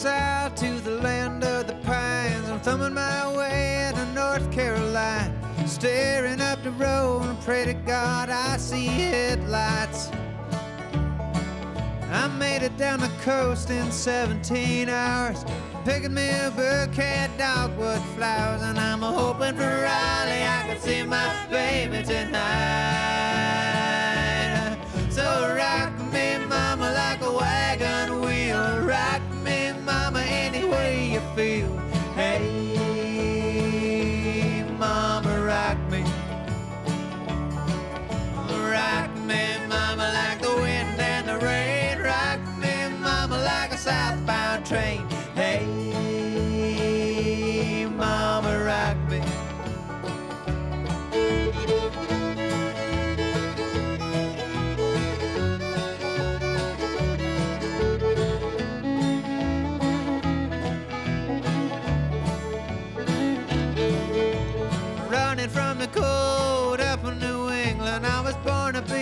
south to the land of the pines. I'm thumbing my way to North Caroline, staring up the road and pray to God I see headlights. I made it down the coast in 17 hours, picking me a bouquet of dogwood flowers, and I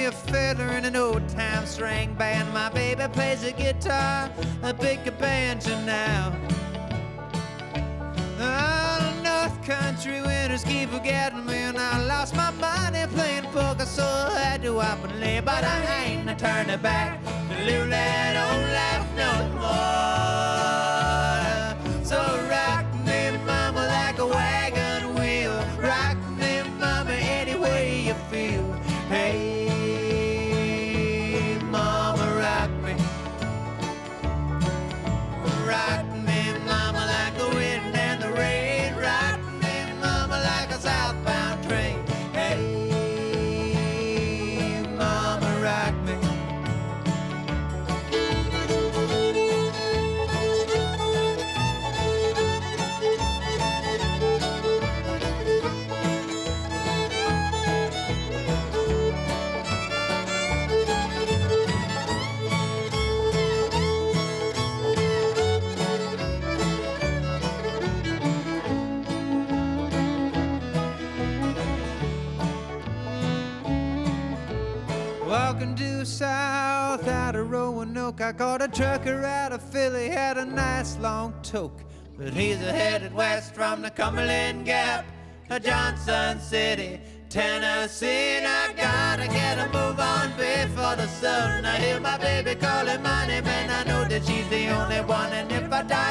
a fiddler in an old time string band. My baby plays the guitar, a banjo now. All the North Country winters keep forgetting me, and I lost my money playing poker, so I had to up and lay. But I ain't a turning back to live that old life no more. Walking due south out of Roanoke, I caught a trucker out of Philly, had a nice long toke. But he's headed west from the Cumberland Gap to Johnson City, Tennessee. And I gotta get a move on before the sun. I hear my baby calling my name, and I know that she's the only one. And if I die